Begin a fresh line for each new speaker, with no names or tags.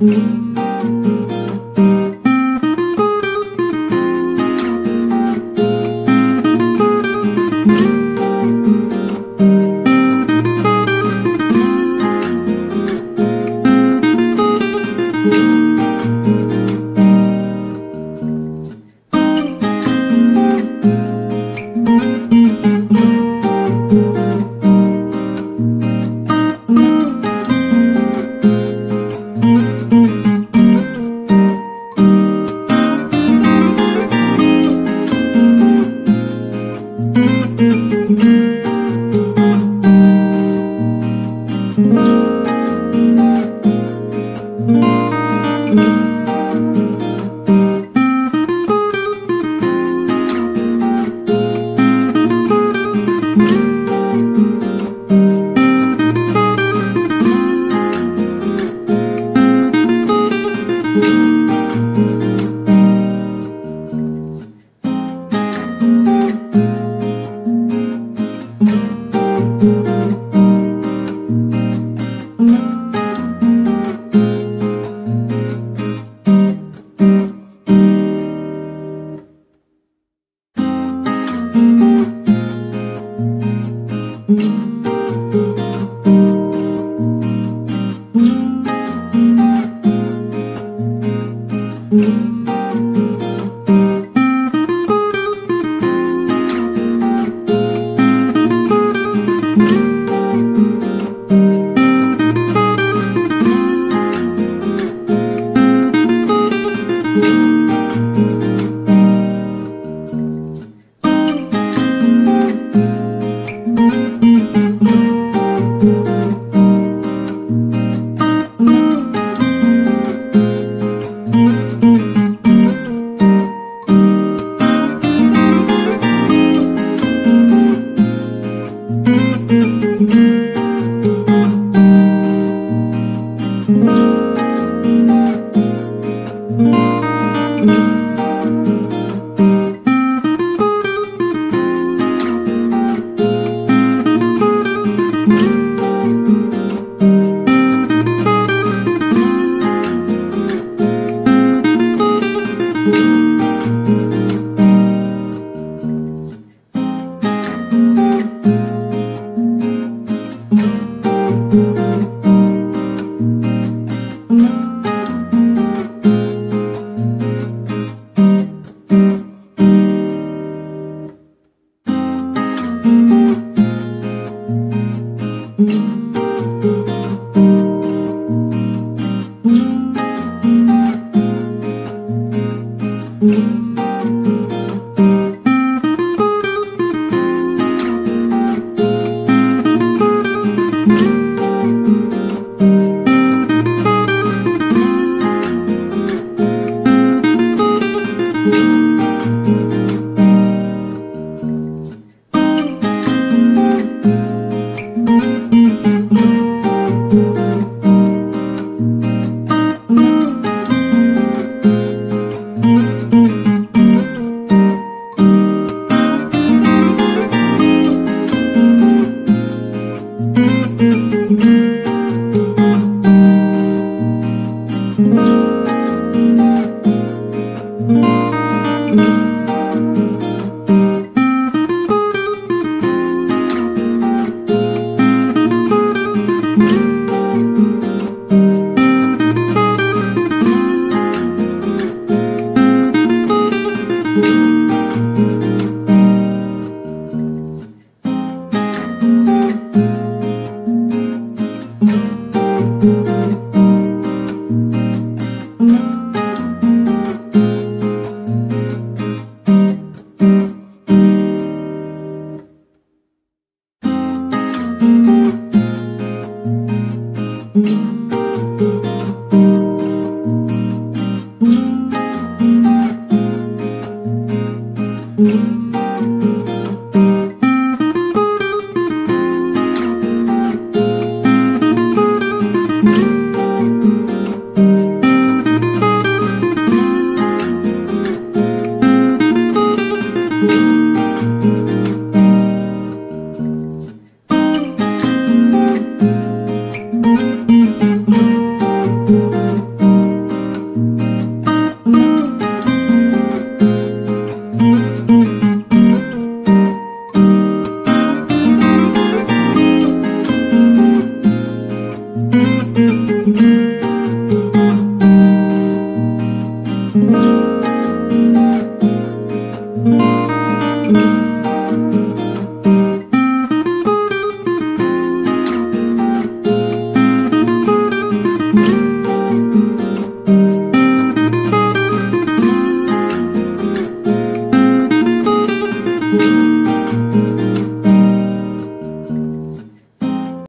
Mm-hmm. you. know. Mm-hmm.